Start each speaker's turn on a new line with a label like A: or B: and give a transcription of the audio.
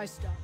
A: my stuff.